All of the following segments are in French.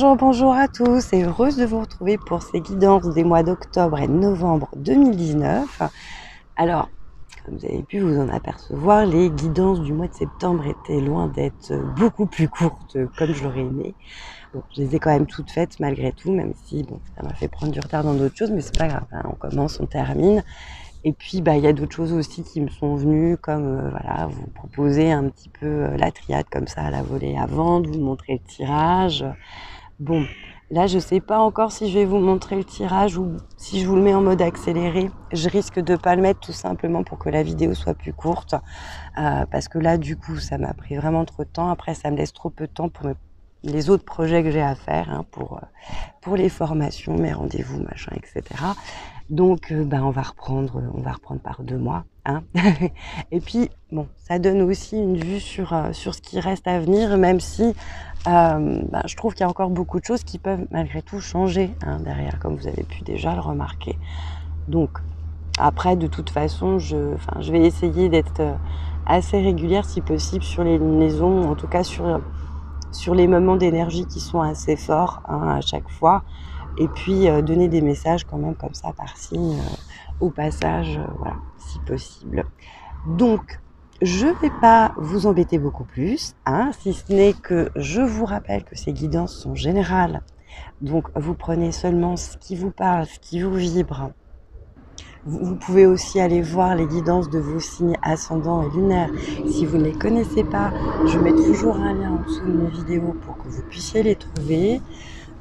Bonjour, bonjour à tous et heureuse de vous retrouver pour ces guidances des mois d'octobre et de novembre 2019. Alors, comme vous avez pu vous en apercevoir, les guidances du mois de septembre étaient loin d'être beaucoup plus courtes comme je l'aurais aimé. Je les ai quand même toutes faites malgré tout, même si bon, ça m'a fait prendre du retard dans d'autres choses, mais c'est pas grave. Hein, on commence, on termine. Et puis, bah, il y a d'autres choses aussi qui me sont venues, comme euh, voilà, vous proposer un petit peu euh, la triade comme ça à la volée à vendre, vous montrer le tirage. Bon, là, je sais pas encore si je vais vous montrer le tirage ou si je vous le mets en mode accéléré. Je risque de pas le mettre tout simplement pour que la vidéo soit plus courte, euh, parce que là, du coup, ça m'a pris vraiment trop de temps. Après, ça me laisse trop peu de temps pour les autres projets que j'ai à faire, hein, pour pour les formations, mes rendez-vous, machin, etc. Donc, euh, ben, on va reprendre, on va reprendre par deux mois. Hein et puis, bon, ça donne aussi une vue euh, sur ce qui reste à venir, même si euh, ben, je trouve qu'il y a encore beaucoup de choses qui peuvent malgré tout changer hein, derrière, comme vous avez pu déjà le remarquer. Donc, après, de toute façon, je, vais essayer d'être assez régulière si possible sur les liaisons, en tout cas sur, les moments d'énergie qui sont assez forts hein, à chaque fois et puis euh, donner des messages quand même comme ça par signe euh, au passage, euh, voilà, si possible. Donc, je ne vais pas vous embêter beaucoup plus, hein, si ce n'est que je vous rappelle que ces guidances sont générales. Donc, vous prenez seulement ce qui vous parle, ce qui vous vibre. Vous pouvez aussi aller voir les guidances de vos signes ascendants et lunaires. Si vous ne les connaissez pas, je mets toujours un lien en dessous de mes vidéos pour que vous puissiez les trouver.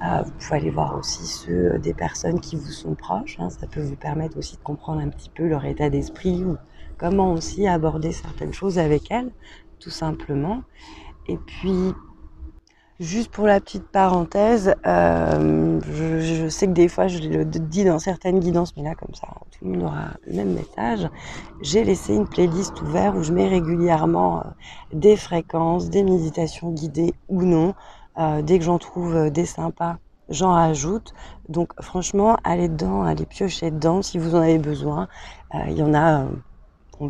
Euh, vous pouvez aller voir aussi ceux des personnes qui vous sont proches. Hein. Ça peut vous permettre aussi de comprendre un petit peu leur état d'esprit comment aussi aborder certaines choses avec elles, tout simplement. Et puis, juste pour la petite parenthèse, euh, je, sais que des fois je le dis dans certaines guidances, mais là comme ça, tout le monde aura le même message. J'ai laissé une playlist ouverte où je mets régulièrement des fréquences, des méditations guidées ou non, euh, dès que j'en trouve euh, des sympas, j'en rajoute. Donc franchement, allez dedans, allez piocher dedans si vous en avez besoin. Euh, il y en a,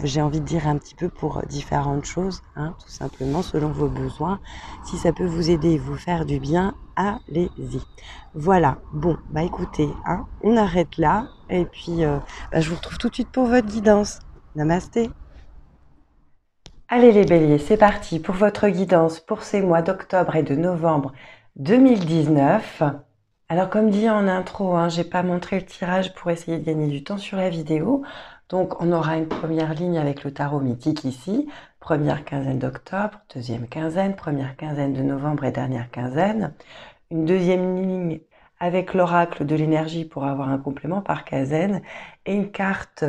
j'ai envie de dire un petit peu pour différentes choses, hein, tout simplement selon vos besoins. Si ça peut vous aider vous faire du bien, allez-y. Voilà, bon, bah écoutez, hein, on arrête là et puis bah, je vous retrouve tout de suite pour votre guidance. Namasté Allez les béliers, c'est parti pour votre guidance pour ces mois d'octobre et de novembre 2019. Alors comme dit en intro, hein, j'ai pas montré le tirage pour essayer de gagner du temps sur la vidéo. Donc on aura une première ligne avec le tarot mythique ici, première quinzaine d'octobre, deuxième quinzaine, première quinzaine de novembre et dernière quinzaine. Une deuxième ligne avec l'oracle de l'énergie pour avoir un complément par quinzaine et une carte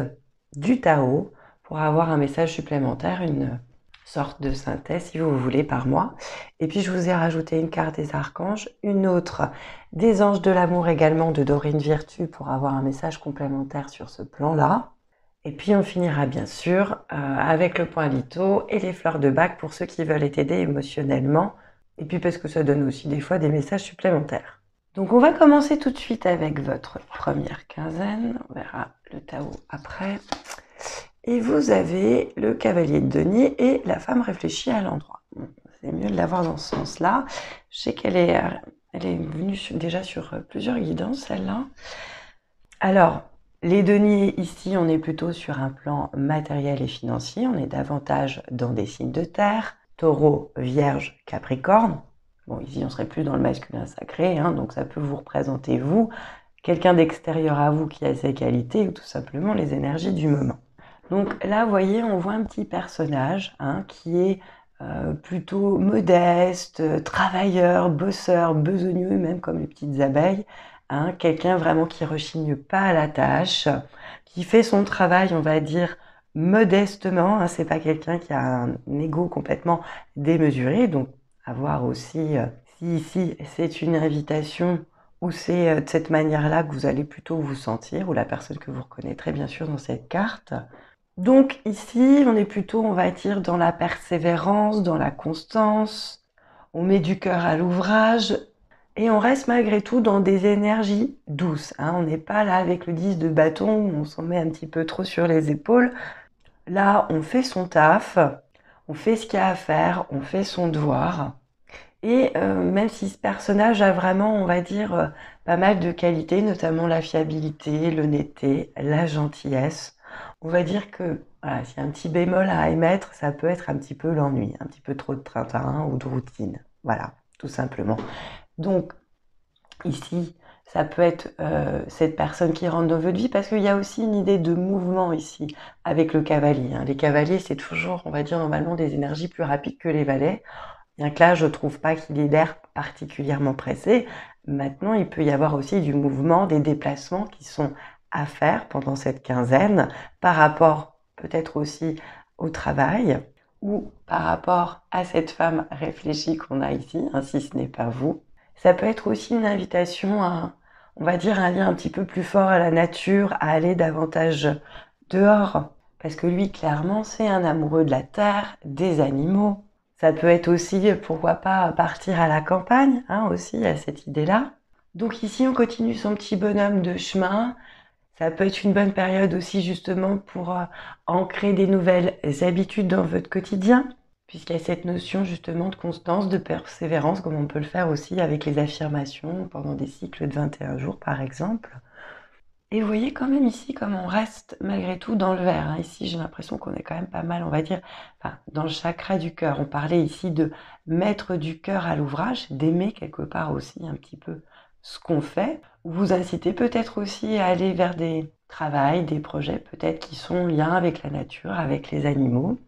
du tarot pour avoir un message supplémentaire, une sorte de synthèse, si vous voulez, par mois. Et puis, je vous ai rajouté une carte des archanges, une autre des anges de l'amour également de Dorine Virtue pour avoir un message complémentaire sur ce plan-là. Et puis, on finira bien sûr euh, avec le point lito et les fleurs de bac pour ceux qui veulent être aidés émotionnellement. Et puis, parce que ça donne aussi des fois des messages supplémentaires. Donc, on va commencer tout de suite avec votre première quinzaine. On verra le Tao après. Et vous avez le cavalier de denier et la femme réfléchie à l'endroit. C'est mieux de l'avoir dans ce sens-là. Je sais qu'elle est, elle est venue déjà sur plusieurs guidances, celle-là. Alors, les deniers, ici, on est plutôt sur un plan matériel et financier. On est davantage dans des signes de terre. Taureau, Vierge, Capricorne. Bon, ici, on serait plus dans le masculin sacré, hein, donc ça peut vous représenter vous, quelqu'un d'extérieur à vous qui a ses qualités ou tout simplement les énergies du moment. Donc là, vous voyez, on voit un petit personnage hein, qui est euh, plutôt modeste, travailleur, bosseur, besogneux, même comme les petites abeilles. Hein, Quelqu'un vraiment qui rechigne pas à la tâche, qui fait son travail, on va dire, modestement. Hein, c'est pas quelqu'un qui a un ego complètement démesuré. Donc, à voir aussi euh, si ici c'est une invitation ou c'est euh, de cette manière-là que vous allez plutôt vous sentir, ou la personne que vous reconnaîtrez bien sûr dans cette carte. Donc ici, on est plutôt, on va dire, dans la persévérance, dans la constance. On met du cœur à l'ouvrage et on reste malgré tout dans des énergies douces. Hein. On n'est pas là avec le 10 de bâton où on s'en met un petit peu trop sur les épaules. Là, on fait son taf, on fait ce qu'il y a à faire, on fait son devoir. Et euh, même si ce personnage a vraiment, on va dire, euh, pas mal de qualités, notamment la fiabilité, l'honnêteté, la gentillesse, on va dire que s'il y a un petit bémol à émettre, ça peut être un petit peu l'ennui, un petit peu trop de train ou de routine. Voilà, tout simplement. Donc, ici, ça peut être euh, cette personne qui rentre dans votre vie parce qu'il y a aussi une idée de mouvement ici avec le cavalier. Hein. Les cavaliers, c'est toujours, on va dire, normalement des énergies plus rapides que les valets. Bien que là, je trouve pas qu'il ait l'air particulièrement pressé. Maintenant, il peut y avoir aussi du mouvement, des déplacements qui sont à faire pendant cette quinzaine par rapport peut-être aussi au travail ou par rapport à cette femme réfléchie qu'on a ici, hein, si ce n'est pas vous. Ça peut être aussi une invitation à, on va dire, un lien un petit peu plus fort à la nature, à aller davantage dehors. Parce que lui, clairement, c'est un amoureux de la terre, des animaux. Ça peut être aussi, pourquoi pas, partir à la campagne, hein, aussi, à cette idée-là. Donc ici, on continue son petit bonhomme de chemin. Ça peut être une bonne période aussi, justement, pour euh, ancrer des nouvelles habitudes dans votre quotidien puisqu'il y a cette notion justement de constance, de persévérance, comme on peut le faire aussi avec les affirmations pendant des cycles de 21 jours par exemple. Et vous voyez quand même ici comme on reste malgré tout dans le vert. Hein. Ici, j'ai l'impression qu'on est quand même pas mal, on va dire, dans le chakra du cœur. On parlait ici de mettre du cœur à l'ouvrage, d'aimer quelque part aussi un petit peu ce qu'on fait. Vous incitez peut-être aussi à aller vers des travails, des projets peut-être qui sont lien avec la nature, avec les animaux.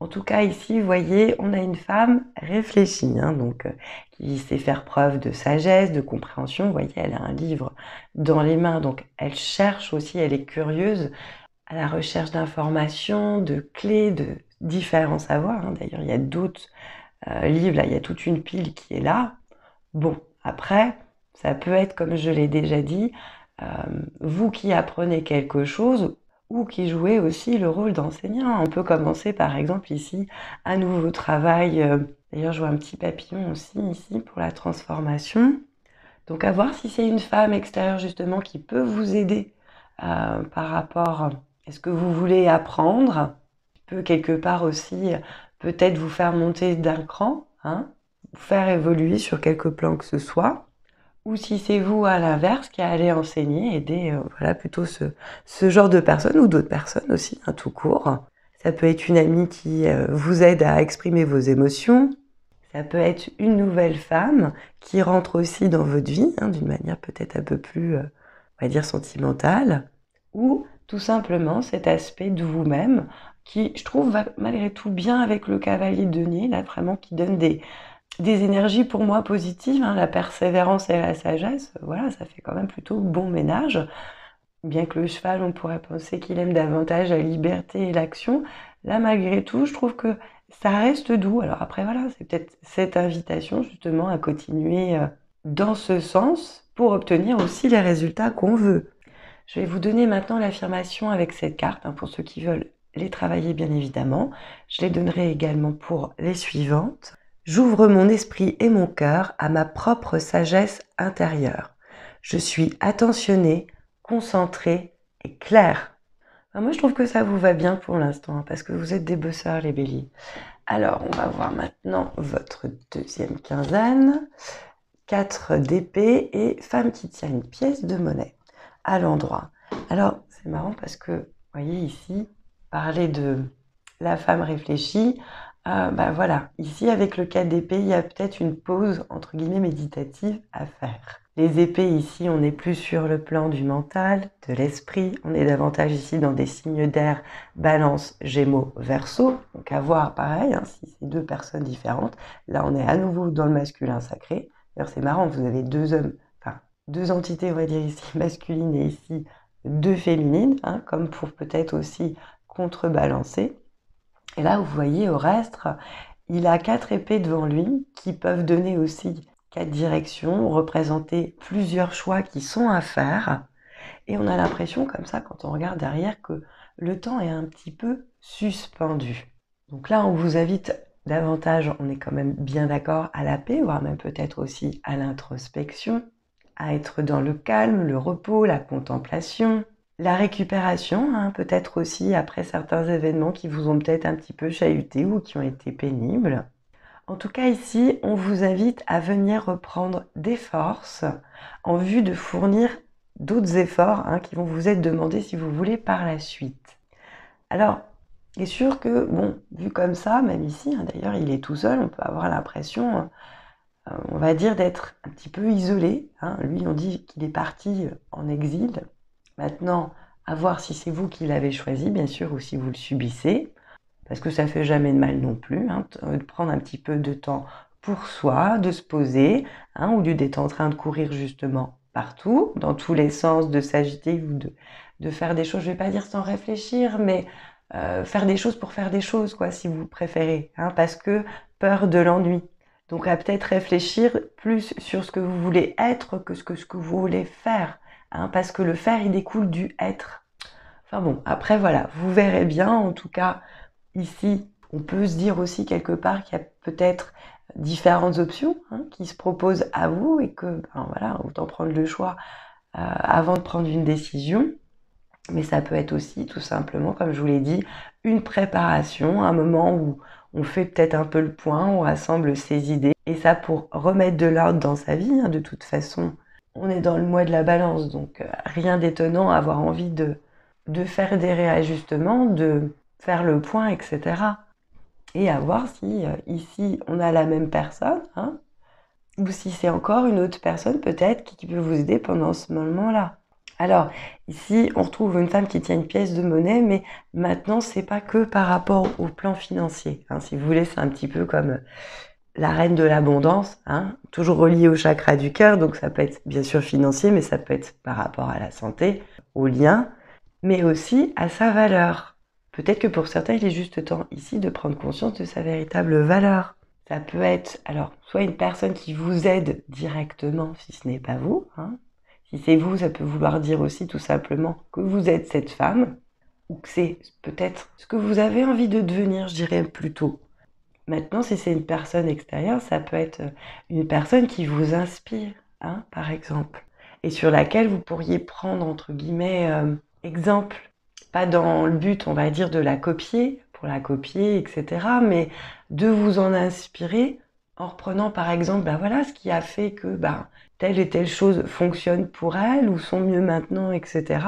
En tout cas, ici, vous voyez, on a une femme réfléchie, hein, donc euh, qui sait faire preuve de sagesse, de compréhension. Vous voyez, elle a un livre dans les mains, donc elle cherche aussi, elle est curieuse à la recherche d'informations, de clés, de différents savoirs. Hein. D'ailleurs, il y a d'autres euh, livres, là, il y a toute une pile qui est là. Bon, après, ça peut être, comme je l'ai déjà dit, euh, vous qui apprenez quelque chose ou qui jouait aussi le rôle d'enseignant. On peut commencer par exemple ici un nouveau travail. Euh, d'ailleurs, je vois un petit papillon aussi ici pour la transformation. Donc à voir si c'est une femme extérieure justement qui peut vous aider euh, par rapport à ce que vous voulez apprendre. Peut quelque part aussi peut-être vous faire monter d'un cran, hein, vous faire évoluer sur quelques plans que ce soit ou si c'est vous à l'inverse qui allez enseigner, aider euh, voilà plutôt ce, genre de personnes ou d'autres personnes aussi, hein, tout court. Ça peut être une amie qui euh, vous aide à exprimer vos émotions. Ça peut être une nouvelle femme qui rentre aussi dans votre vie hein, d'une manière peut-être un peu plus, euh, on va dire, sentimentale. Ou tout simplement cet aspect de vous-même qui, je trouve, va malgré tout bien avec le cavalier de denier, là vraiment qui donne des, des énergies pour moi positives, hein, la persévérance et la sagesse, voilà, ça fait quand même plutôt bon ménage. Bien que le cheval, on pourrait penser qu'il aime davantage la liberté et l'action, là malgré tout, je trouve que ça reste doux. Alors après, voilà, c'est peut-être cette invitation justement à continuer euh, dans ce sens pour obtenir aussi les résultats qu'on veut. Je vais vous donner maintenant l'affirmation avec cette carte, hein, pour ceux qui veulent les travailler bien évidemment. Je les donnerai également pour les suivantes. J'ouvre mon esprit et mon cœur à ma propre sagesse intérieure. Je suis attentionnée, concentrée et claire. moi, je trouve que ça vous va bien pour l'instant, hein, parce que vous êtes des bosseurs, les béliers. Alors, on va voir maintenant votre deuxième quinzaine. 4 d'épée et femme qui tient une pièce de monnaie à l'endroit. Alors, c'est marrant parce que, vous voyez ici, parler de la femme réfléchie, ah, bah voilà, ici avec le 4 d'épée, il y a peut-être une pause entre guillemets méditative à faire. Les épées ici, on n'est plus sur le plan du mental, de l'esprit, on est davantage ici dans des signes d'air, balance, gémeaux, verso. Donc à voir pareil, hein, si c'est deux personnes différentes. Là, on est à nouveau dans le masculin sacré. D'ailleurs, c'est marrant, vous avez deux hommes, enfin deux entités, on va dire ici masculines et ici deux féminines, hein, comme pour peut-être aussi contrebalancer. Et là, vous voyez, au reste, il a quatre épées devant lui qui peuvent donner aussi quatre directions, représenter plusieurs choix qui sont à faire. Et on a l'impression, comme ça, quand on regarde derrière, que le temps est un petit peu suspendu. Donc là, on vous invite davantage, on est quand même bien d'accord, à la paix, voire même peut-être aussi à l'introspection, à être dans le calme, le repos, la contemplation, la récupération, hein, peut-être aussi après certains événements qui vous ont peut-être un petit peu chahuté ou qui ont été pénibles. En tout cas, ici, on vous invite à venir reprendre des forces en vue de fournir d'autres efforts hein, qui vont vous être demandés si vous voulez par la suite. Alors, il est sûr que, bon, vu comme ça, même ici, hein, d'ailleurs, il est tout seul, on peut avoir l'impression, euh, on va dire, d'être un petit peu isolé. Lui, on dit qu'il est parti en exil. Maintenant, à voir si c'est vous qui l'avez choisi, bien sûr, ou si vous le subissez, parce que ça fait jamais de mal non plus, hein, de prendre un petit peu de temps pour soi, de se poser, au lieu d'être en train de courir justement partout, dans tous les sens, de s'agiter ou de, faire des choses, je vais pas dire sans réfléchir, mais euh, faire des choses pour faire des choses, quoi, si vous préférez, hein, parce que peur de l'ennui. Donc à peut-être réfléchir plus sur ce que vous voulez être que ce que, ce que vous voulez faire, hein, parce que le faire, il découle du être. Enfin bon, après voilà, vous verrez bien, en tout cas, ici, on peut se dire aussi quelque part qu'il y a peut-être différentes options hein, qui se proposent à vous et que, ben, voilà, autant prendre le choix euh, avant de prendre une décision. Mais ça peut être aussi tout simplement, comme je vous l'ai dit, une préparation, un moment où on fait peut-être un peu le point, on rassemble ses idées. Et ça pour remettre de l'ordre dans sa vie, hein, de toute façon. On est dans le mois de la balance, donc euh, rien d'étonnant à avoir envie de, faire des réajustements, de faire le point, etc. Et à voir si euh, ici on a la même personne, hein, ou si c'est encore une autre personne peut-être qui peut vous aider pendant ce moment-là. Alors, ici, on retrouve une femme qui tient une pièce de monnaie, mais maintenant, c'est pas que par rapport au plan financier. Hein. Si vous voulez, c'est un petit peu comme la reine de l'abondance, hein, toujours reliée au chakra du cœur, donc ça peut être bien sûr financier, mais ça peut être par rapport à la santé, au lien, mais aussi à sa valeur. Peut-être que pour certains, il est juste temps ici de prendre conscience de sa véritable valeur. Ça peut être alors soit une personne qui vous aide directement si ce n'est pas vous, hein, si c'est vous, ça peut vouloir dire aussi tout simplement que vous êtes cette femme, ou que c'est peut-être ce que vous avez envie de devenir, je dirais plutôt. Maintenant, si c'est une personne extérieure, ça peut être une personne qui vous inspire, hein, par exemple, et sur laquelle vous pourriez prendre, entre guillemets, euh, exemple, pas dans le but, on va dire, de la copier, pour la copier, etc., mais de vous en inspirer en reprenant, par exemple, ben voilà, ce qui a fait que ben, telle et telle chose fonctionne pour elle ou sont mieux maintenant, etc.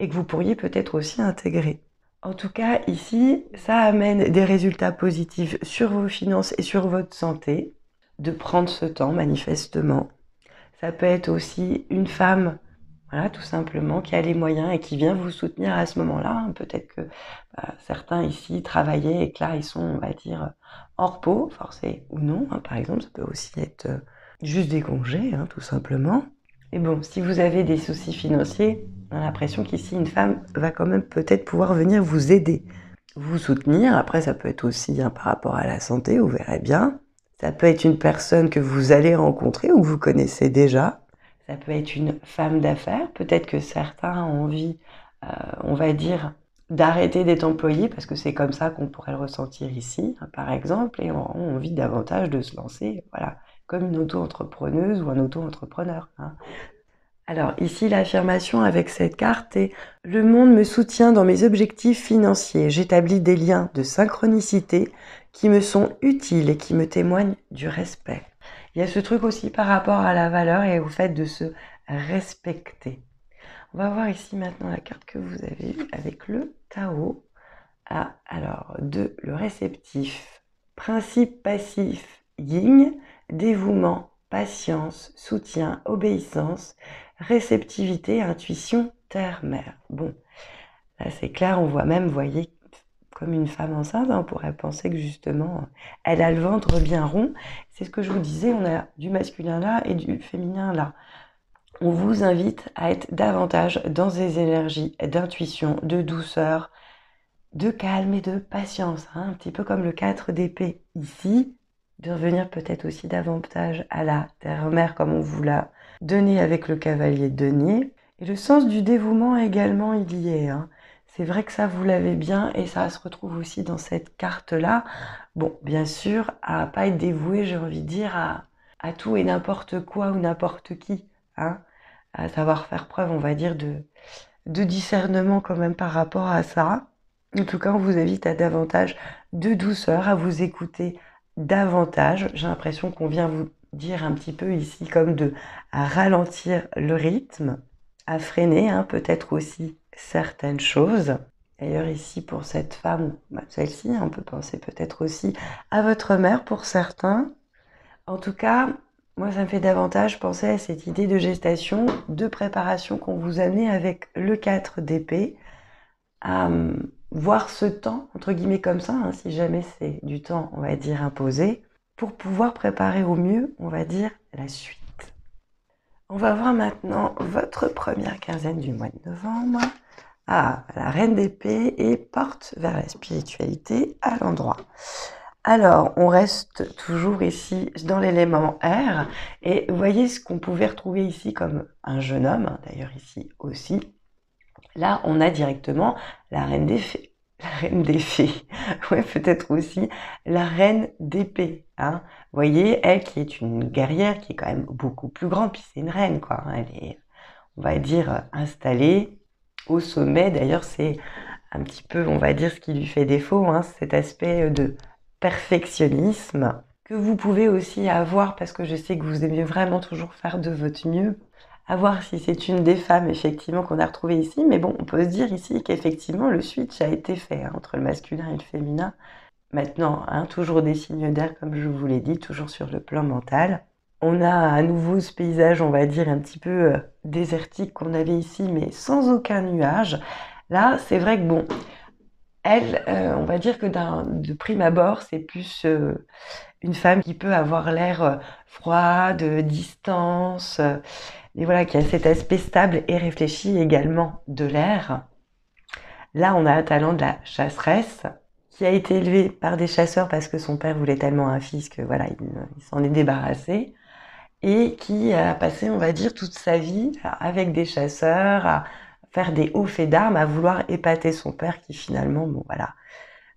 Et que vous pourriez peut-être aussi intégrer. En tout cas, ici, ça amène des résultats positifs sur vos finances et sur votre santé, de prendre ce temps manifestement. Ça peut être aussi une femme, voilà, tout simplement, qui a les moyens et qui vient vous soutenir à ce moment-là. Peut-être que bah, certains ici travaillaient et que là, ils sont, on va dire, en repos, forcés ou non. Hein. Par exemple, ça peut aussi être euh, juste des congés, hein, tout simplement. Et bon, si vous avez des soucis financiers, on a l'impression qu'ici, une femme va quand même peut-être pouvoir venir vous aider, vous soutenir. Après, ça peut être aussi par rapport à la santé, vous verrez bien. Ça peut être une personne que vous allez rencontrer ou que vous connaissez déjà. Ça peut être une femme d'affaires. Peut-être que certains ont envie, euh, on va dire, d'arrêter d'être employé parce que c'est comme ça qu'on pourrait le ressentir ici, hein, par exemple, et ont envie davantage de se lancer. Voilà comme une auto-entrepreneuse ou un auto-entrepreneur. Hein. Alors ici, l'affirmation avec cette carte est ⁇ Le monde me soutient dans mes objectifs financiers. J'établis des liens de synchronicité qui me sont utiles et qui me témoignent du respect. ⁇ Il y a ce truc aussi par rapport à la valeur et au fait de se respecter. On va voir ici maintenant la carte que vous avez avec le Tao. Ah, alors, de le réceptif. Principe passif yin dévouement, patience, soutien, obéissance, réceptivité, intuition, terre-mère. Bon, là c'est clair, on voit même, voyez, comme une femme enceinte, hein, on pourrait penser que justement, elle a le ventre bien rond. C'est ce que je vous disais, on a du masculin là et du féminin là. On vous invite à être davantage dans des énergies d'intuition, de douceur, de calme et de patience, hein, un petit peu comme le 4 d'épée ici de revenir peut-être aussi davantage à la terre-mère comme on vous l'a donné avec le cavalier de denier. Et le sens du dévouement également, il y est. Hein. C'est vrai que ça, vous l'avez bien et ça se retrouve aussi dans cette carte-là. Bon, bien sûr, à pas être dévoué, j'ai envie de dire, à, à tout et n'importe quoi ou n'importe qui. Hein. À savoir faire preuve, on va dire, de, de discernement quand même par rapport à ça. En tout cas, on vous invite à davantage de douceur, à vous écouter davantage. J'ai l'impression qu'on vient vous dire un petit peu ici comme de ralentir le rythme, à freiner hein, peut-être aussi certaines choses. D'ailleurs ici pour cette femme, bah, celle-ci, on peut penser peut-être aussi à votre mère pour certains. En tout cas, moi ça me fait davantage penser à cette idée de gestation, de préparation qu'on vous amenait avec le 4 d'épée, à hum, voir ce temps, entre guillemets comme ça, hein, si jamais c'est du temps, on va dire, imposé, pour pouvoir préparer au mieux, on va dire, la suite. On va voir maintenant votre première quinzaine du mois de novembre. Ah, la reine d'épée et porte vers la spiritualité à l'endroit. Alors, on reste toujours ici dans l'élément R et voyez ce qu'on pouvait retrouver ici comme un jeune homme, hein, d'ailleurs ici aussi. Là, on a directement la reine des fées. La reine des fées. Ouais, peut-être aussi la reine d'épée. Hein. Vous voyez, elle qui est une guerrière, qui est quand même beaucoup plus grande, puis c'est une reine, quoi. Hein. Elle est, on va dire, installée au sommet. D'ailleurs, c'est un petit peu, on va dire, ce qui lui fait défaut, hein, cet aspect de perfectionnisme que vous pouvez aussi avoir parce que je sais que vous aimez vraiment toujours faire de votre mieux à voir si c'est une des femmes effectivement qu'on a retrouvée ici, mais bon, on peut se dire ici qu'effectivement le switch a été fait hein, entre le masculin et le féminin. Maintenant, hein, toujours des signes d'air comme je vous l'ai dit, toujours sur le plan mental. On a à nouveau ce paysage, on va dire, un petit peu euh, désertique qu'on avait ici, mais sans aucun nuage. Là, c'est vrai que bon, elle, euh, on va dire que de prime abord, c'est plus euh, une femme qui peut avoir l'air froide, distance, et voilà, qui a cet aspect stable et réfléchi également de l'air. Là, on a un talent de la chasseresse qui a été élevé par des chasseurs parce que son père voulait tellement un fils que voilà, il, s'en est débarrassé et qui a passé, on va dire, toute sa vie avec des chasseurs, à faire des hauts faits d'armes, à vouloir épater son père qui finalement, bon voilà,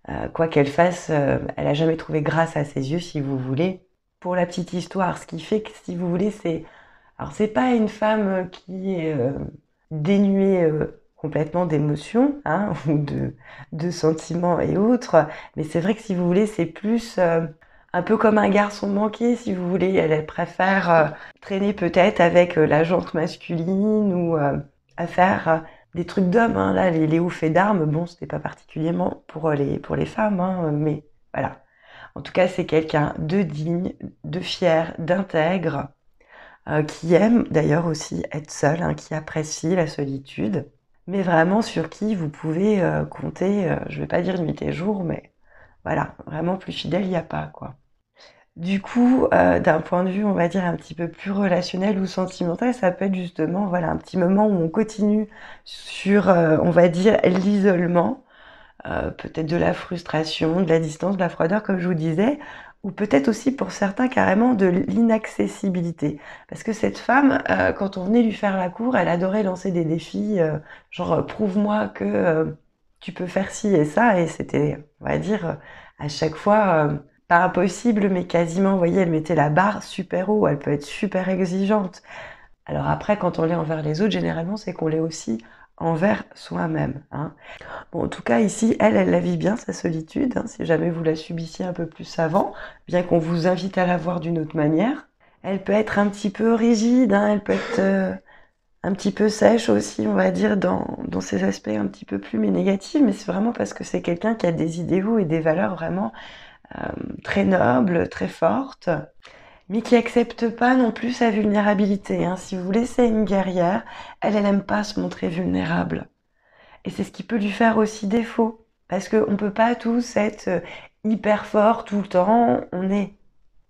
euh, quoi qu'elle fasse, euh, elle a jamais trouvé grâce à ses yeux, si vous voulez. Pour la petite histoire, ce qui fait que, si vous voulez, c'est alors c'est pas une femme qui est euh, dénuée euh, complètement d'émotions hein, ou de, sentiments et autres, mais c'est vrai que si vous voulez, c'est plus euh, un peu comme un garçon manqué, si vous voulez. Elle, préfère traîner peut-être avec la jante masculine ou à faire des trucs d'homme. Hein. Là, les, les hauts faits d'armes, bon, c'était pas particulièrement pour les, pour les femmes, hein, mais voilà. En tout cas, c'est quelqu'un de digne, de fier, d'intègre, euh, qui aime d'ailleurs aussi être seul, hein, qui apprécie la solitude, mais vraiment sur qui vous pouvez euh, compter, euh, je ne vais pas dire nuit et jour, mais voilà, vraiment plus fidèle, il n'y a pas quoi. Du coup, d'un point de vue, on va dire un petit peu plus relationnel ou sentimental, ça peut être justement voilà un petit moment où on continue sur, on va dire, l'isolement, peut-être de la frustration, de la distance, de la froideur, comme je vous disais, ou peut-être aussi pour certains carrément de l'inaccessibilité. Parce que cette femme, euh, quand on venait lui faire la cour, elle adorait lancer des défis, euh, genre euh, prouve-moi que tu peux faire ci et ça, et c'était, on va dire, à chaque fois pas impossible, mais quasiment, vous voyez, elle mettait la barre super haut, elle peut être super exigeante. Alors après, quand on l'est envers les autres, généralement, c'est qu'on l'est aussi envers soi-même. Hein. Bon, en tout cas, ici, elle, elle la vit bien, sa solitude, hein, si jamais vous la subissiez un peu plus avant, bien qu'on vous invite à la voir d'une autre manière. Elle peut être un petit peu rigide, hein, elle peut être euh, un petit peu sèche aussi, on va dire, dans, dans ses aspects un petit peu plus mais négatifs, mais c'est vraiment parce que c'est quelqu'un qui a des idéaux et des valeurs vraiment euh, très nobles, très fortes mais qui accepte pas non plus sa vulnérabilité. Hein. Si vous c'est une guerrière, elle, elle pas se montrer vulnérable. Et c'est ce qui peut lui faire aussi défaut. Parce qu'on peut pas tous être euh, hyper forts tout le temps. On est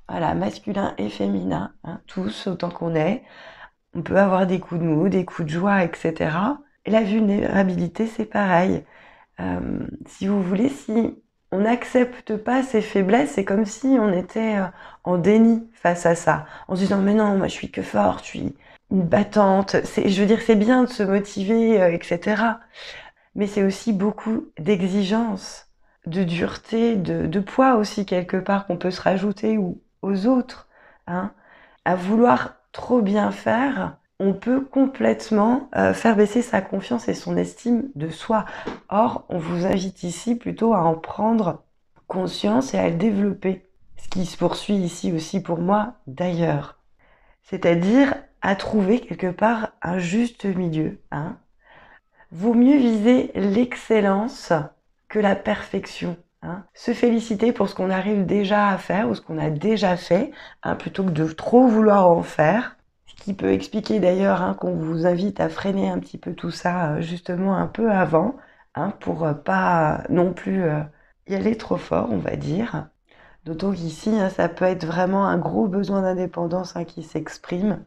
voilà, masculin et féminin, hein, tous autant qu'on est. On peut avoir des coups de mou, des coups de joie, etc. Et la vulnérabilité, c'est pareil. Euh, si vous voulez, si on n'accepte pas ses faiblesses, c'est comme si on était euh, en déni face à ça, en se disant mais non, moi je suis que forte, je suis une battante. Je veux dire, c'est bien de se motiver, euh, etc. Mais c'est aussi beaucoup d'exigence, de dureté, de, poids aussi quelque part qu'on peut se rajouter ou aux autres, hein, à vouloir trop bien faire on peut complètement euh, faire baisser sa confiance et son estime de soi. Or, on vous invite ici plutôt à en prendre conscience et à le développer. ce qui se poursuit ici aussi pour moi d'ailleurs. C'est-à-dire à trouver quelque part un juste milieu. Hein. Vaut mieux viser l'excellence que la perfection. Hein. Se féliciter pour ce qu'on arrive déjà à faire ou ce qu'on a déjà fait, hein, plutôt que de trop vouloir en faire. Qui peut expliquer d'ailleurs hein, qu'on vous invite à freiner un petit peu tout ça euh, justement un peu avant, hein, pour euh, pas non plus euh, y aller trop fort, on va dire. D'autant qu'ici, ça peut être vraiment un gros besoin d'indépendance qui s'exprime.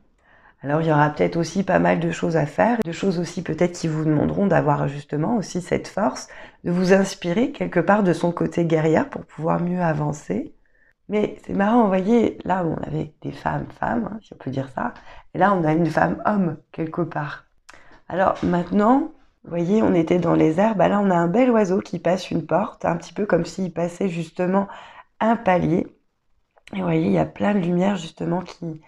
Alors il y aura peut-être aussi pas mal de choses à faire, de choses aussi peut-être qui vous demanderont d'avoir justement aussi cette force, de vous inspirer quelque part de son côté guerrière pour pouvoir mieux avancer. Mais c'est marrant, vous voyez, là on avait des femmes, femmes, hein, si on peut dire ça, et là on a une femme homme quelque part. Alors maintenant, vous voyez, on était dans les airs, bah là on a un bel oiseau qui passe une porte, un petit peu comme s'il passait justement un palier. Et vous voyez, il y a plein de lumière justement qui,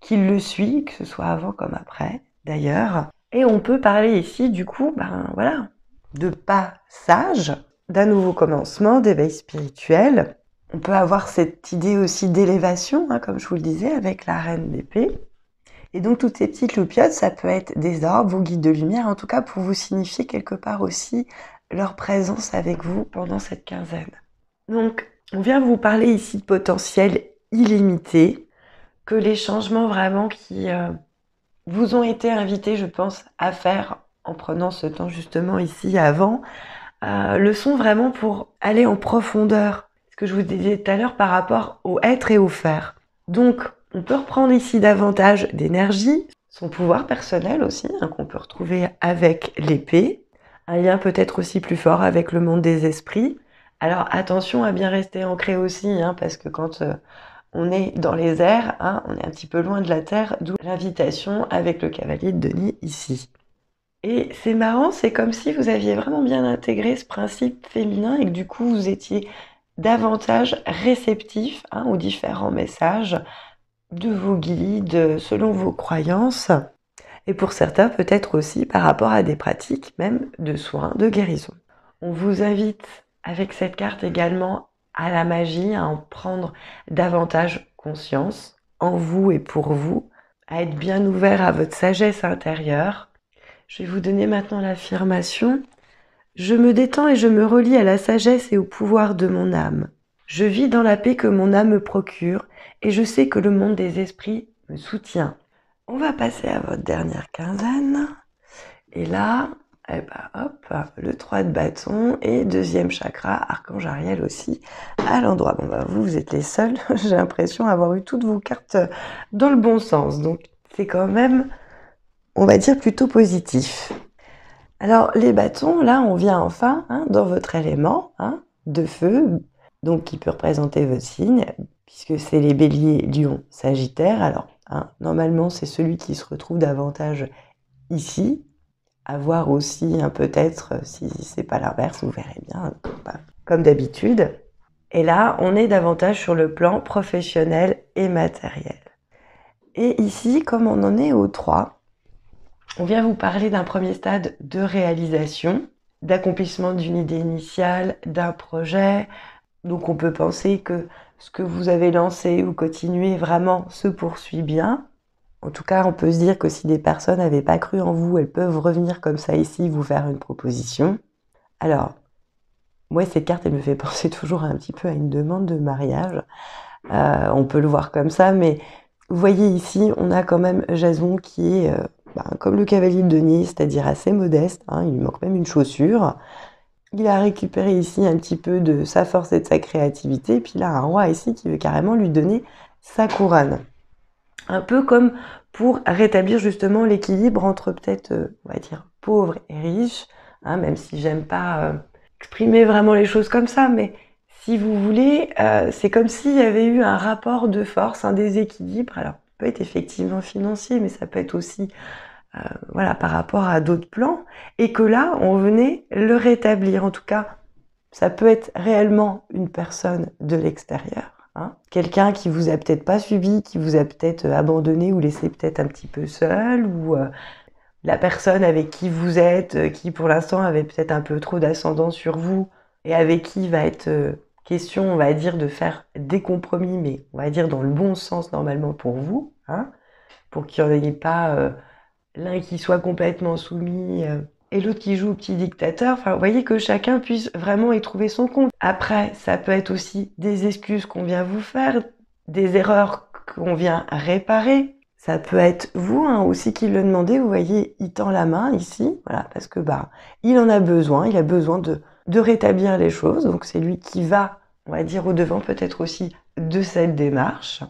qu'il le suit, que ce soit avant comme après d'ailleurs. Et on peut parler ici du coup, ben voilà, de passage, d'un nouveau commencement, d'éveil spirituel. On peut avoir cette idée aussi d'élévation, hein, comme je vous le disais, avec la reine d'épée. Et donc toutes ces petites loupiottes, ça peut être des orbes, vos guides de lumière, en tout cas pour vous signifier quelque part aussi leur présence avec vous pendant cette quinzaine. Donc on vient vous parler ici de potentiel illimité, que les changements vraiment qui euh, vous ont été invités, je pense, à faire en prenant ce temps justement ici avant, euh, le sont vraiment pour aller en profondeur. Que je vous disais tout à l'heure par rapport au être et au faire. Donc, on peut reprendre ici davantage d'énergie, son pouvoir personnel aussi, hein, qu'on peut retrouver avec l'épée, un lien peut-être aussi plus fort avec le monde des esprits. Alors attention à bien rester ancré aussi, hein, parce que quand euh, on est dans les airs, hein, on est un petit peu loin de la Terre, d'où l'invitation avec le cavalier de Denis ici. Et c'est marrant, c'est comme si vous aviez vraiment bien intégré ce principe féminin et que du coup vous étiez davantage réceptif hein, aux différents messages de vos guides, selon vos croyances, et pour certains peut-être aussi par rapport à des pratiques même de soins, de guérison. On vous invite avec cette carte également à la magie, à en prendre davantage conscience en vous et pour vous, à être bien ouvert à votre sagesse intérieure. Je vais vous donner maintenant l'affirmation. Je me détends et je me relie à la sagesse et au pouvoir de mon âme. Je vis dans la paix que mon âme me procure et je sais que le monde des esprits me soutient. On va passer à votre dernière quinzaine. Et là, eh ben hop, le 3 de bâton et deuxième chakra, archange Ariel aussi à l'endroit. Bon bah vous, vous êtes les seuls, j'ai l'impression d'avoir eu toutes vos cartes dans le bon sens. Donc c'est quand même, on va dire, plutôt positif. Alors les bâtons, là on vient enfin hein, dans votre élément hein, de feu, donc qui peut représenter votre signe, puisque c'est les béliers, lion, sagittaire. Alors hein, normalement c'est celui qui se retrouve davantage ici, à voir aussi peut-être euh, si c'est pas l'inverse, vous verrez bien comme, d'habitude. Et là, on est davantage sur le plan professionnel et matériel. Et ici, comme on en est au 3, on vient vous parler d'un premier stade de réalisation, d'accomplissement d'une idée initiale, d'un projet. Donc on peut penser que ce que vous avez lancé ou continué vraiment se poursuit bien. En tout cas, on peut se dire que si des personnes n'avaient pas cru en vous, elles peuvent revenir comme ça ici, vous faire une proposition. Alors, moi, cette carte, elle me fait penser toujours un petit peu à une demande de mariage. Euh, on peut le voir comme ça, mais vous voyez ici, on a quand même Jason qui est euh, ben, comme le cavalier de Denis, c'est-à-dire assez modeste. Hein, il lui manque même une chaussure. Il a récupéré ici un petit peu de sa force et de sa créativité. Puis là, un roi ici qui veut carrément lui donner sa couronne un peu comme pour rétablir justement l'équilibre entre peut-être, euh, on va dire, pauvre et riche, hein, même si j'aime pas euh, exprimer vraiment les choses comme ça, mais si vous voulez, euh, c'est comme s'il y avait eu un rapport de force, un déséquilibre. Alors, ça peut être effectivement financier, mais ça peut être aussi voilà, par rapport à d'autres plans, et que là, on venait le rétablir. En tout cas, ça peut être réellement une personne de l'extérieur Hein. Quelqu'un qui vous a peut-être pas suivi, qui vous a peut-être euh, abandonné ou laissé peut-être un petit peu seul, ou euh, la personne avec qui vous êtes, euh, qui pour l'instant avait peut-être un peu trop d'ascendant sur vous, et avec qui va être question, on va dire, de faire des compromis, mais on va dire dans le bon sens normalement pour vous, hein, pour qu'il n'y ait pas euh, l'un qui soit complètement soumis euh, et l'autre qui joue au petit dictateur. Enfin, vous voyez que chacun puisse vraiment y trouver son compte. Après, ça peut être aussi des excuses qu'on vient vous faire, des erreurs qu'on vient réparer. Ça peut être vous hein, aussi qui le demandez. Vous voyez, il tend la main ici, voilà, parce que bah, il en a besoin. Il a besoin de, de rétablir les choses. Donc c'est lui qui va, on va dire, au devant peut-être aussi de cette démarche.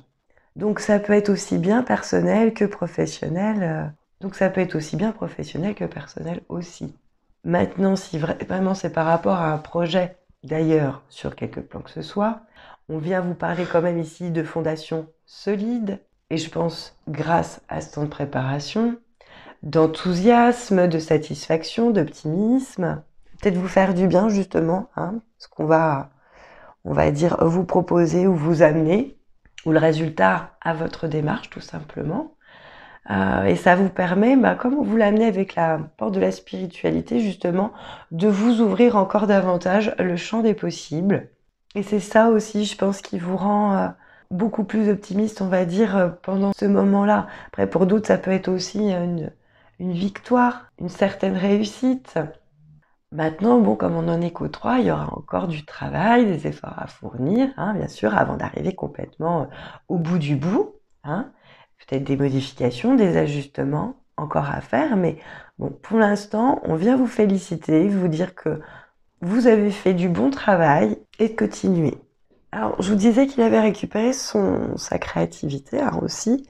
Donc ça peut être aussi bien personnel que professionnel. Donc ça peut être aussi bien professionnel que personnel aussi. Maintenant, si vraiment c'est par rapport à un projet d'ailleurs sur quelque plan que ce soit, on vient vous parler quand même ici de fondation solide et je pense grâce à ce temps de préparation, d'enthousiasme, de satisfaction, d'optimisme, peut-être vous faire du bien justement, hein, ce qu'on va, on va dire, vous proposer ou vous amener, ou le résultat à votre démarche tout simplement. Euh, et ça vous permet, bah, comme vous l'amenez avec la porte de la spiritualité, justement, de vous ouvrir encore davantage le champ des possibles. Et c'est ça aussi, je pense, qui vous rend euh, beaucoup plus optimiste, on va dire, euh, pendant ce moment-là. Après, pour d'autres, ça peut être aussi une, victoire, une certaine réussite. Maintenant, bon, comme on en est qu'aux trois, il y aura encore du travail, des efforts à fournir, hein, bien sûr, avant d'arriver complètement au bout du bout. Hein peut-être des modifications, des ajustements encore à faire, mais bon, pour l'instant, on vient vous féliciter, vous dire que vous avez fait du bon travail et de continuer. Alors, je vous disais qu'il avait récupéré son, sa créativité hein, aussi.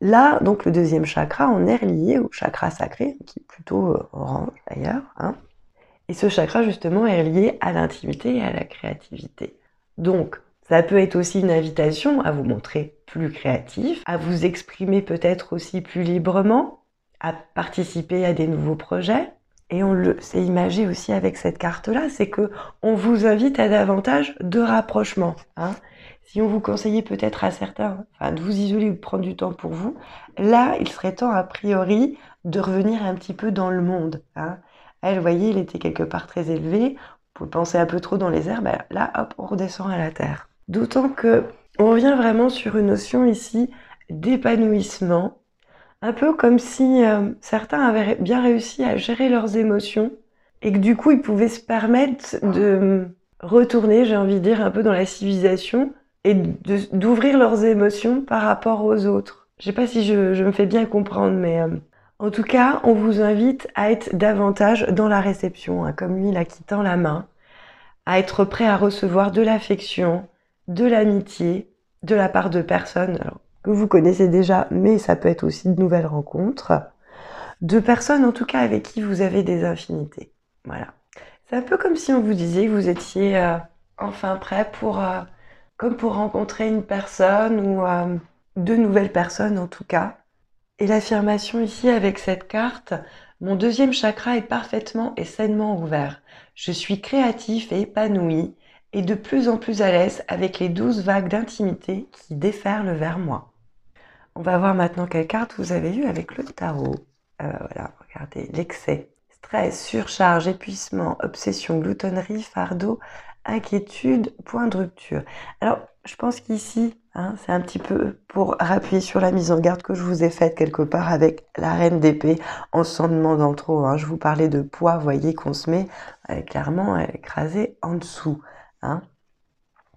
Là, donc le deuxième chakra, on est relié au chakra sacré, qui est plutôt euh, orange d'ailleurs. Hein. Et ce chakra, justement, est lié à l'intimité et à la créativité. Donc, ça peut être aussi une invitation à vous montrer plus créatif, à vous exprimer peut-être aussi plus librement, à participer à des nouveaux projets. Et on le sait imagé aussi avec cette carte-là, c'est que on vous invite à davantage de rapprochement. Hein. Si on vous conseillait peut-être à certains de vous isoler ou de prendre du temps pour vous, là, il serait temps a priori de revenir un petit peu dans le monde. Hein. Elle, vous voyez, il était quelque part très élevé. Vous pouvez penser un peu trop dans les airs. Ben là, hop, on redescend à la terre. D'autant que on revient vraiment sur une notion ici d'épanouissement, un peu comme si euh, certains avaient bien réussi à gérer leurs émotions et que du coup ils pouvaient se permettre de retourner, j'ai envie de dire, un peu dans la civilisation et d'ouvrir leurs émotions par rapport aux autres. Je sais pas si je, me fais bien comprendre, mais euh, en tout cas, on vous invite à être davantage dans la réception, hein, comme lui là qui tend la main, à être prêt à recevoir de l'affection, de l'amitié de la part de personnes que vous connaissez déjà, mais ça peut être aussi de nouvelles rencontres, de personnes en tout cas avec qui vous avez des infinités. Voilà. C'est un peu comme si on vous disait que vous étiez euh, enfin prêt pour, euh, comme pour rencontrer une personne ou euh, de nouvelles personnes en tout cas. Et l'affirmation ici avec cette carte, mon deuxième chakra est parfaitement et sainement ouvert. Je suis créatif et épanoui et de plus en plus à l'aise avec les douze vagues d'intimité qui déferlent vers moi. On va voir maintenant quelle carte vous avez eu avec le tarot. Euh, voilà, regardez, l'excès, stress, surcharge, épuisement, obsession, gloutonnerie, fardeau, inquiétude, point de rupture. Alors, je pense qu'ici, hein, c'est un petit peu pour rappuyer sur la mise en garde que je vous ai faite quelque part avec la reine d'épée en s'en demandant trop. Hein. Je vous parlais de poids, voyez qu'on se met euh, clairement à écraser en dessous. Hein.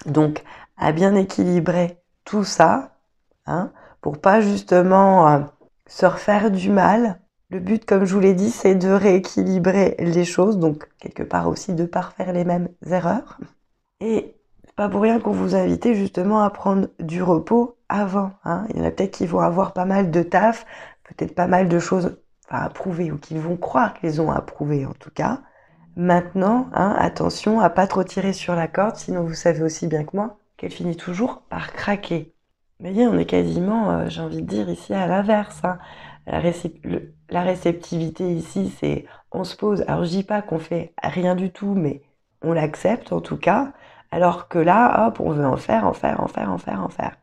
Donc, à bien équilibrer tout ça, hein, pour pas justement euh, se refaire du mal. Le but, comme je vous l'ai dit, c'est de rééquilibrer les choses, donc quelque part aussi de ne pas refaire les mêmes erreurs. Et pas pour rien qu'on vous invite justement à prendre du repos avant. Hein. Il y en a peut-être qui vont avoir pas mal de taf, peut-être pas mal de choses à prouver ou qui vont croire qu'ils ont approuvé en tout cas. Maintenant, hein, attention à pas trop tirer sur la corde, sinon vous savez aussi bien que moi qu'elle finit toujours par craquer. Vous voyez, on est quasiment, euh, j'ai envie de dire, ici à l'inverse. Hein. La, réceptivité ici, c'est on se pose. Alors je dis pas qu'on fait rien du tout, mais on l'accepte en tout cas. Alors que là, hop, on veut en faire, en faire, en faire, en faire, en faire.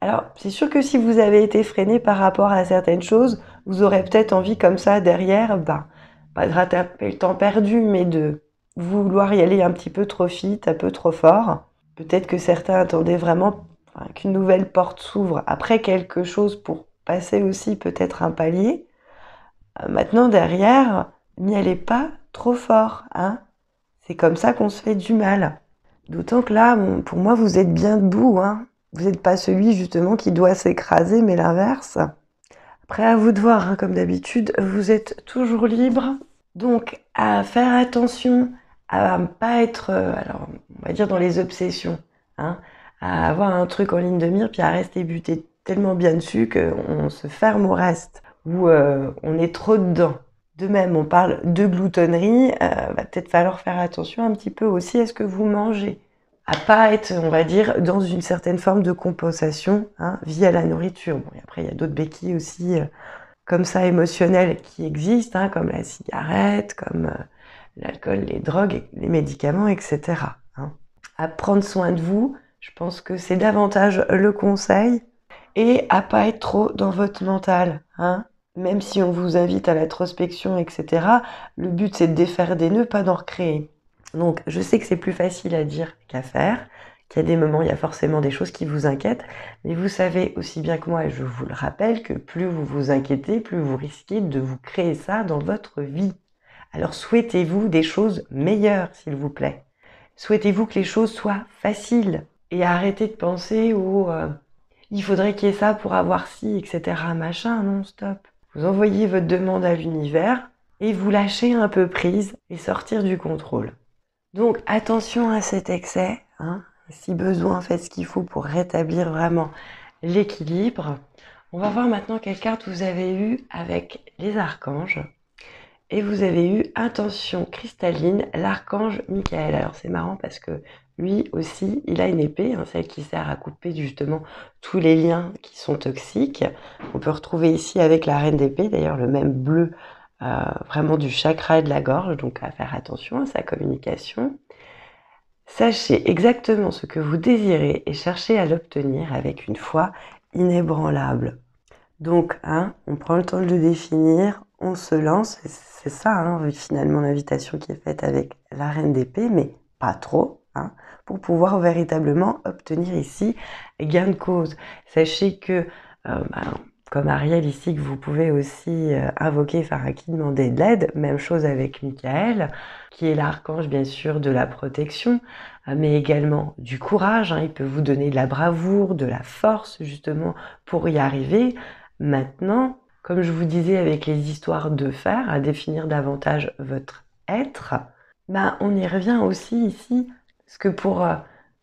Alors, c'est sûr que si vous avez été freiné par rapport à certaines choses, vous aurez peut-être envie comme ça derrière, ben, pas de rattraper le temps perdu, mais de vouloir y aller un petit peu trop vite, un peu trop fort. Peut-être que certains attendaient vraiment qu'une nouvelle porte s'ouvre après quelque chose pour passer aussi peut-être un palier. Euh, maintenant, derrière, n'y allez pas trop fort. Hein C'est comme ça qu'on se fait du mal. D'autant que là, pour moi, vous êtes bien debout. Hein vous n'êtes pas celui justement qui doit s'écraser, mais l'inverse. Après, à vous de voir, hein, comme d'habitude, vous êtes toujours libre. Donc, à faire attention à ne pas être, euh, alors, on va dire dans les obsessions, hein, à avoir un truc en ligne de mire, puis à rester buté tellement bien dessus qu'on se ferme au reste, ou euh, on est trop dedans. De même, on parle de gloutonnerie, euh, va peut-être falloir faire attention un petit peu aussi à ce que vous mangez à pas être, on va dire, dans une certaine forme de compensation hein, via la nourriture. Bon, et après, il y a d'autres béquilles aussi euh, comme ça émotionnelles qui existent, hein, comme la cigarette, comme euh, l'alcool, les drogues, les médicaments, etc. Hein. À prendre soin de vous, je pense que c'est davantage le conseil et à pas être trop dans votre mental. Même si on vous invite à l'introspection, etc., le but c'est de défaire des nœuds, pas d'en recréer. Donc, je sais que c'est plus facile à dire qu'à faire, qu'il y a des moments, il y a forcément des choses qui vous inquiètent, mais vous savez aussi bien que moi, et je vous le rappelle, que plus vous vous inquiétez, plus vous risquez de vous créer ça dans votre vie. Alors, souhaitez-vous des choses meilleures, s'il vous plaît? Souhaitez-vous que les choses soient faciles et arrêtez de penser au euh, il faudrait qu'il y ait ça pour avoir ci, etc. Machin, non, stop. Vous envoyez votre demande à l'univers et vous lâchez un peu prise et sortir du contrôle. Donc attention à cet excès. Hein. Si besoin, faites ce qu'il faut pour rétablir vraiment l'équilibre. On va voir maintenant quelle carte vous avez eu avec les archanges. Et vous avez eu intention cristalline, l'archange Michael. Alors c'est marrant parce que lui aussi, il a une épée, hein, celle qui sert à couper justement tous les liens qui sont toxiques. On peut retrouver ici avec la reine d'épée, d'ailleurs le même bleu vraiment du chakra et de la gorge, donc à faire attention à sa communication. Sachez exactement ce que vous désirez et cherchez à l'obtenir avec une foi inébranlable. Donc, hein, on prend le temps de le définir, on se lance, c'est ça hein, finalement l'invitation qui est faite avec la reine d'épée, mais pas trop, hein, pour pouvoir véritablement obtenir ici gain de cause. Sachez que euh, bah, comme Ariel ici, que vous pouvez aussi euh, invoquer Faraki, demander de l'aide. Même chose avec Michael, qui est l'archange bien sûr de la protection, euh, mais également du courage. Hein. Il peut vous donner de la bravoure, de la force justement pour y arriver. Maintenant, comme je vous disais avec les histoires de fer, à définir davantage votre être, ben, on y revient aussi ici, parce que pour euh,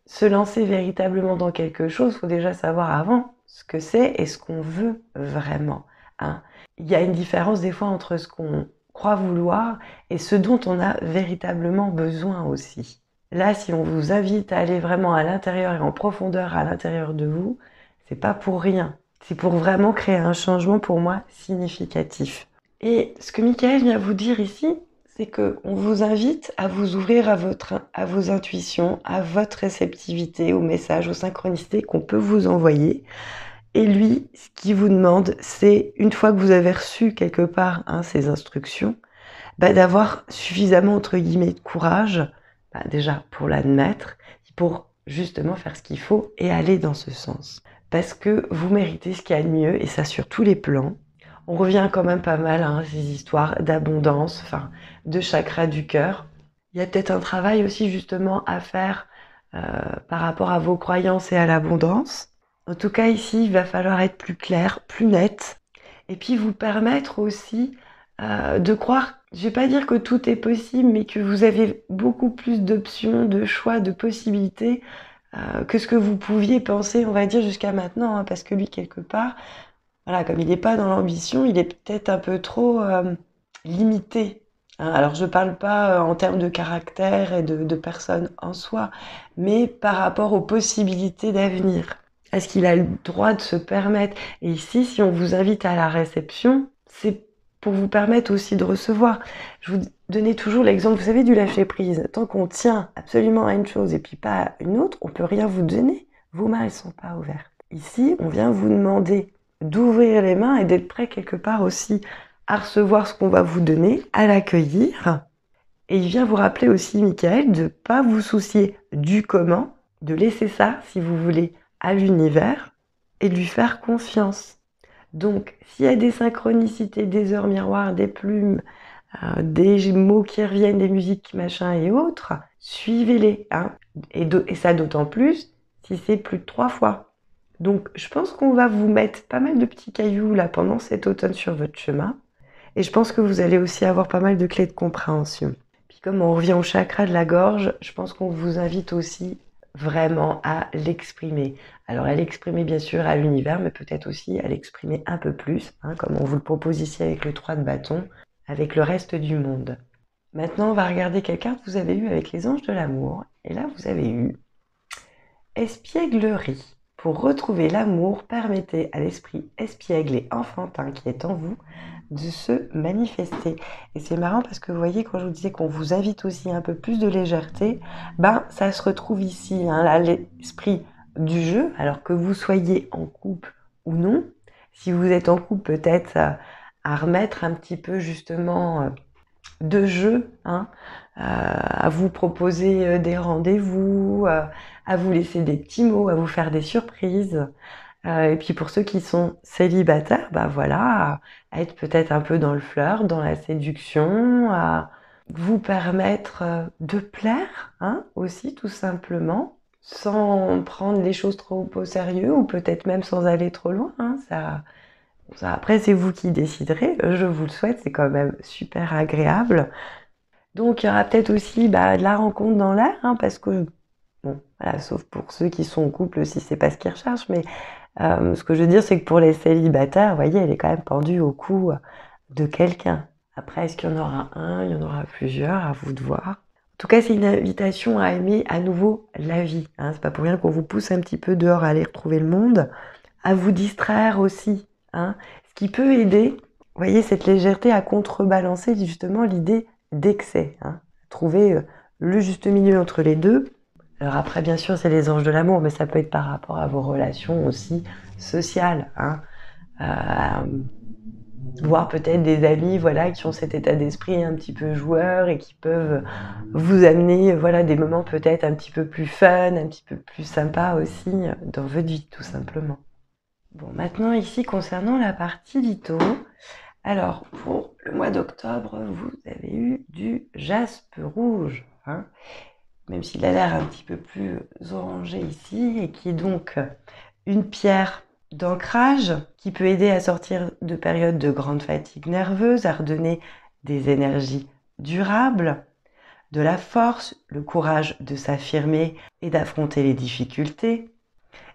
se lancer véritablement dans quelque chose, il faut déjà savoir avant ce que c'est et ce qu'on veut vraiment. Hein. Il y a une différence des fois entre ce qu'on croit vouloir et ce dont on a véritablement besoin aussi. Là, si on vous invite à aller vraiment à l'intérieur et en profondeur à l'intérieur de vous, c'est pas pour rien. C'est pour vraiment créer un changement pour moi significatif. Et ce que Michael vient vous dire ici, c'est qu'on vous invite à vous ouvrir à, votre, à vos intuitions, à votre réceptivité, aux messages, aux synchronicités qu'on peut vous envoyer. Et lui, ce qu'il vous demande, c'est, une fois que vous avez reçu quelque part hein, ces instructions, bah, d'avoir suffisamment, entre guillemets, de courage, bah, déjà pour l'admettre, pour justement faire ce qu'il faut et aller dans ce sens. Parce que vous méritez ce qu'il y a de mieux, et ça sur tous les plans on revient quand même pas mal à hein, ces histoires d'abondance, enfin, de chakra du cœur. Il y a peut-être un travail aussi justement à faire euh, par rapport à vos croyances et à l'abondance. En tout cas, ici, il va falloir être plus clair, plus net, et puis vous permettre aussi euh, de croire, je vais pas dire que tout est possible, mais que vous avez beaucoup plus d'options, de choix, de possibilités euh, que ce que vous pouviez penser, on va dire, jusqu'à maintenant, hein, parce que lui, quelque part, voilà, comme il n'est pas dans l'ambition, il est peut-être un peu trop euh, limité. Hein. alors je ne parle pas euh, en termes de caractère et de, personne en soi, mais par rapport aux possibilités d'avenir. Est-ce qu'il a le droit de se permettre? Et ici, si on vous invite à la réception, c'est pour vous permettre aussi de recevoir. Je vous donnais toujours l'exemple, vous savez, du lâcher prise. Tant qu'on tient absolument à une chose et puis pas à une autre, on peut rien vous donner. Vos mains, elles sont pas ouvertes. Ici, on vient vous demander d'ouvrir les mains et d'être prêt quelque part aussi à recevoir ce qu'on va vous donner, à l'accueillir. Et il vient vous rappeler aussi, Michael, de ne pas vous soucier du comment, de laisser ça, si vous voulez, à l'univers et de lui faire confiance. Donc, s'il y a des synchronicités, des heures miroirs, des plumes, euh, des mots qui reviennent, des musiques, machin et autres, suivez-les. Hein. Et, et ça d'autant plus si c'est plus de trois fois. Donc, je pense qu'on va vous mettre pas mal de petits cailloux là pendant cet automne sur votre chemin. Et je pense que vous allez aussi avoir pas mal de clés de compréhension. Puis comme on revient au chakra de la gorge, je pense qu'on vous invite aussi vraiment à l'exprimer. Alors à l'exprimer bien sûr à l'univers, mais peut-être aussi à l'exprimer un peu plus, hein, comme on vous le propose ici avec le 3 de bâton, avec le reste du monde. Maintenant, on va regarder quelle carte vous avez eu avec les anges de l'amour. Et là, vous avez eu espièglerie. Pour retrouver l'amour, permettez à l'esprit espiègle et enfantin qui est en vous de se manifester. Et c'est marrant parce que vous voyez, quand je vous disais qu'on vous invite aussi un peu plus de légèreté, ben ça se retrouve ici, hein, l'esprit du jeu, alors que vous soyez en couple ou non. Si vous êtes en couple, peut-être à, remettre un petit peu justement euh, de jeu, hein, euh, à vous proposer euh, des rendez-vous, à vous laisser des petits mots, à vous faire des surprises. Euh, et puis pour ceux qui sont célibataires, bah voilà, à être peut-être un peu dans le flirt, dans la séduction, à vous permettre euh, de plaire, hein, aussi tout simplement, sans prendre les choses trop au sérieux ou peut-être même sans aller trop loin. Hein, ça, ça, après c'est vous qui déciderez. Je vous le souhaite, c'est quand même super agréable. Donc il y aura peut-être aussi bah, de la rencontre dans l'air, hein, parce que sauf pour ceux qui sont en couple si c'est pas ce qu'ils recherchent, mais euh, ce que je veux dire, c'est que pour les célibataires, vous voyez, elle est quand même pendue au cou de quelqu'un. Après, est-ce qu'il y en aura un, il y en aura plusieurs, à vous de voir. En tout cas, c'est une invitation à aimer à nouveau la vie. Hein. C'est pas pour rien qu'on vous pousse un petit peu dehors à aller retrouver le monde, à vous distraire aussi. Hein. Ce qui peut aider, vous voyez, cette légèreté à contrebalancer justement l'idée d'excès. Hein. Trouver euh, le juste milieu entre les deux alors après, bien sûr, c'est les anges de l'amour, mais ça peut être par rapport à vos relations aussi sociales. Hein. Euh, voir peut-être des amis voilà, qui ont cet état d'esprit un petit peu joueur et qui peuvent vous amener voilà, des moments peut-être un petit peu plus fun, un petit peu plus sympa aussi dans votre vie, tout simplement. Bon, maintenant ici, concernant la partie litho, alors pour le mois d'octobre, vous avez eu du jaspe rouge. Hein même s'il a l'air un petit peu plus orangé ici, et qui est donc une pierre d'ancrage qui peut aider à sortir de périodes de grande fatigue nerveuse, à redonner des énergies durables, de la force, le courage de s'affirmer et d'affronter les difficultés.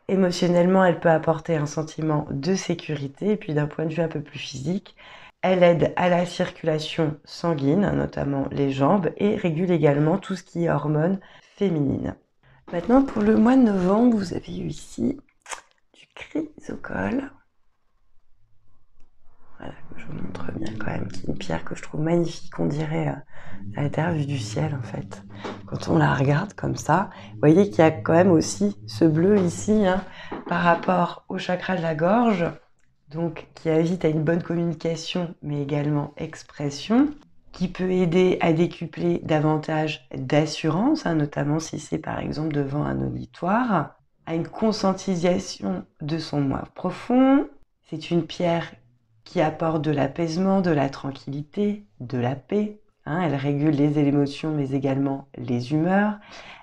Émotionnellement, elle peut apporter un sentiment de sécurité et puis d'un point de vue un peu plus physique, elle aide à la circulation sanguine, notamment les jambes, et régule également tout ce qui est hormones féminines. Maintenant, pour le mois de novembre, vous avez eu ici du chrysocole. Voilà, je vous montre bien quand même, qui est une pierre que je trouve magnifique, on dirait euh, à la terre vue du ciel en fait. Quand on la regarde comme ça, vous voyez qu'il y a quand même aussi ce bleu ici hein, par rapport au chakra de la gorge donc qui invite à une bonne communication, mais également expression, qui peut aider à décupler davantage d'assurance, hein, notamment si c'est par exemple devant un auditoire, à une conscientisation de son moi profond. C'est une pierre qui apporte de l'apaisement, de la tranquillité, de la paix. Hein. elle régule les émotions, mais également les humeurs.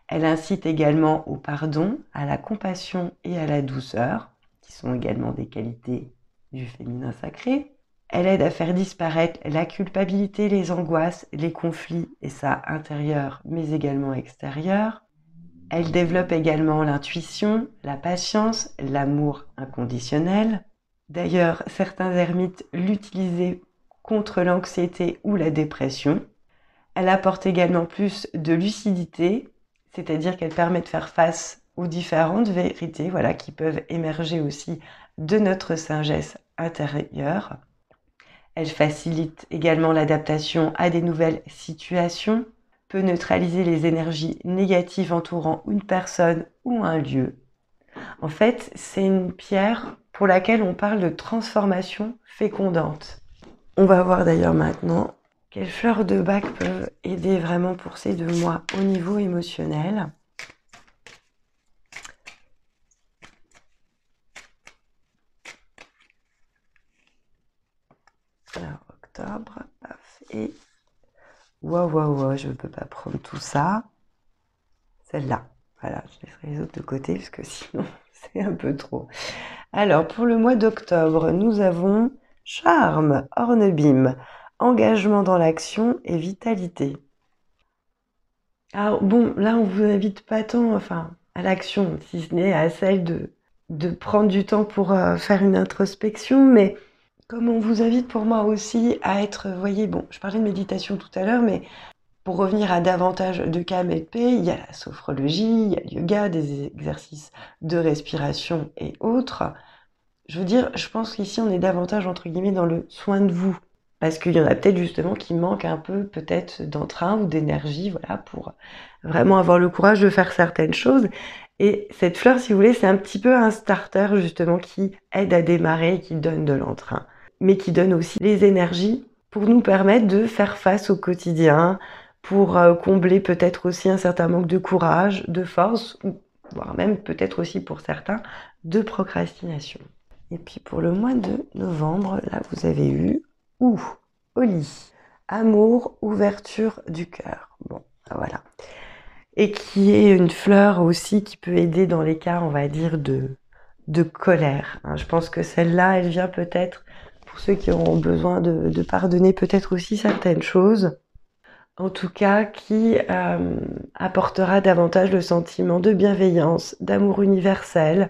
Elle incite également au pardon, à la compassion et à la douceur, qui sont également des qualités du féminin sacré. Elle aide à faire disparaître la culpabilité, les angoisses, les conflits, et ça intérieur mais également extérieur. Elle développe également l'intuition, la patience, l'amour inconditionnel. D'ailleurs, certains ermites l'utilisaient contre l'anxiété ou la dépression. Elle apporte également plus de lucidité, c'est-à-dire qu'elle permet de faire face aux différentes vérités voilà, qui peuvent émerger aussi de notre sagesse intérieure. Elle facilite également l'adaptation à des nouvelles situations, peut neutraliser les énergies négatives entourant une personne ou un lieu. En fait, c'est une pierre pour laquelle on parle de transformation fécondante. On va voir d'ailleurs maintenant quelles fleurs de bac peuvent aider vraiment pour ces deux mois au niveau émotionnel. Et waouh, waouh, je ne peux pas prendre tout ça. Celle-là. Voilà, je laisserai les autres de côté parce que sinon c'est un peu trop. Alors, pour le mois d'octobre, nous avons charme, ornebim, engagement dans l'action et vitalité. Alors bon, là on vous invite pas tant, enfin, à l'action, si ce n'est à celle de, de prendre du temps pour euh, faire une introspection, mais comme on vous invite pour moi aussi à être, vous voyez, bon, je parlais de méditation tout à l'heure, mais pour revenir à davantage de calme et de paix, il y a la sophrologie, il y a le yoga, des exercices de respiration et autres. Je veux dire, je pense qu'ici on est davantage entre guillemets dans le soin de vous, parce qu'il y en a peut-être justement qui manquent un peu peut-être d'entrain ou d'énergie, voilà, pour vraiment avoir le courage de faire certaines choses. Et cette fleur, si vous voulez, c'est un petit peu un starter justement qui aide à démarrer qui donne de l'entrain, mais qui donne aussi les énergies pour nous permettre de faire face au quotidien, pour euh, combler peut-être aussi un certain manque de courage, de force, voire même peut-être aussi pour certains de procrastination. Et puis pour le mois de novembre, là vous avez eu ou au. Amour, ouverture du cœur. Bon, ah, voilà. Et qui est une fleur aussi qui peut aider dans les cas, on va dire, de, de colère. Hein. Je pense que celle-là, elle vient peut-être pour ceux qui auront besoin de, pardonner peut-être aussi certaines choses. En tout cas, qui euh, apportera davantage le sentiment de bienveillance, d'amour universel,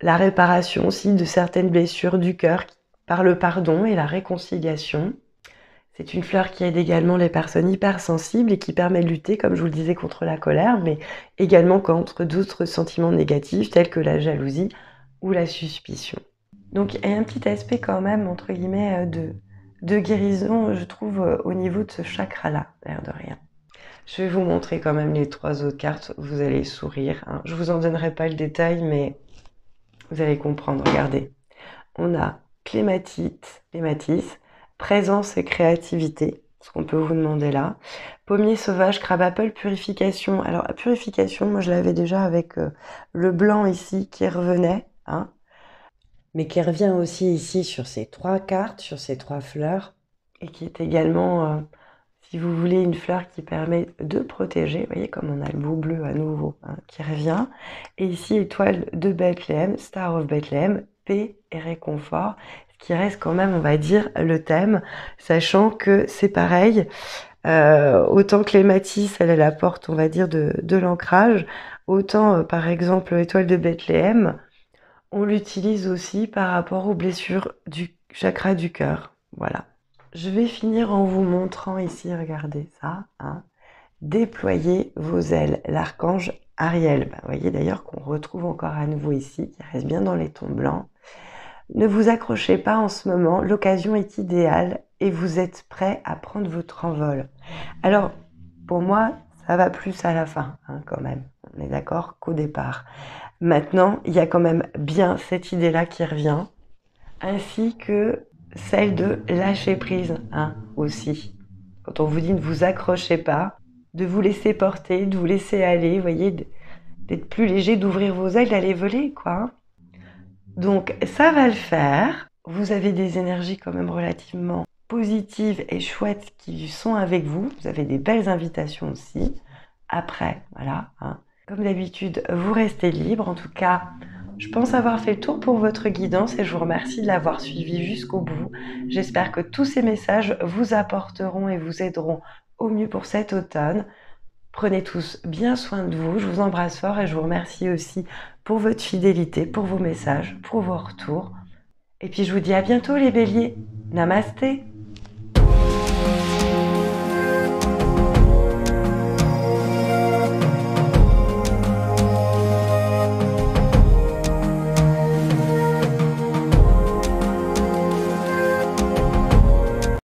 la réparation aussi de certaines blessures du cœur par le pardon et la réconciliation. C'est une fleur qui aide également les personnes hypersensibles et qui permet de lutter, comme je vous le disais, contre la colère, mais également contre d'autres sentiments négatifs tels que la jalousie ou la suspicion. Donc il y a un petit aspect quand même, entre guillemets, euh, de, de guérison, je trouve, euh, au niveau de ce chakra-là, l'air de rien. Je vais vous montrer quand même les trois autres cartes, vous allez sourire. Hein. Je vous en donnerai pas le détail, mais vous allez comprendre. Regardez, on a clématite, clématisse, présence et créativité, ce qu'on peut vous demander là. Pommier sauvage, crabe apple, purification. Alors, purification, moi je l'avais déjà avec euh, le blanc ici qui revenait, hein, mais qui revient aussi ici sur ces trois cartes, sur ces trois fleurs, et qui est également, euh, si vous voulez, une fleur qui permet de protéger. Vous voyez comme on a le bout bleu à nouveau hein, qui revient. Et ici, étoile de Bethléem, Star of Bethlehem, paix et réconfort, ce qui reste quand même, on va dire, le thème, sachant que c'est pareil, euh, autant que les Matisse, elle, elle apporte, on va dire, de, l'ancrage, autant, euh, par exemple, l'étoile de Bethléem, on l'utilise aussi par rapport aux blessures du chakra du cœur. Voilà. Je vais finir en vous montrant ici, regardez ça, hein, déployer vos ailes, l'archange Ariel. Bah, vous voyez d'ailleurs qu'on retrouve encore à nouveau ici, qui reste bien dans les tons blancs. Ne vous accrochez pas en ce moment, l'occasion est idéale et vous êtes prêt à prendre votre envol. Alors, pour moi, ça va plus à la fin, hein, quand même. On est d'accord qu'au départ. Maintenant, il y a quand même bien cette idée-là qui revient, ainsi que celle de lâcher prise, hein, aussi. Quand on vous dit ne vous accrochez pas, de vous laisser porter, de vous laisser aller, vous voyez, d'être plus léger, d'ouvrir vos ailes, d'aller voler, quoi. Hein. Donc ça va le faire. Vous avez des énergies quand même relativement positives et chouettes qui sont avec vous. Vous avez des belles invitations aussi. Après, voilà. Hein. Comme d'habitude, vous restez libre. En tout cas, je pense avoir fait le tour pour votre guidance et je vous remercie de l'avoir suivi jusqu'au bout. J'espère que tous ces messages vous apporteront et vous aideront au mieux pour cet automne. Prenez tous bien soin de vous. Je vous embrasse fort et je vous remercie aussi pour votre fidélité, pour vos messages, pour vos retours. Et puis je vous dis à bientôt les béliers. Namasté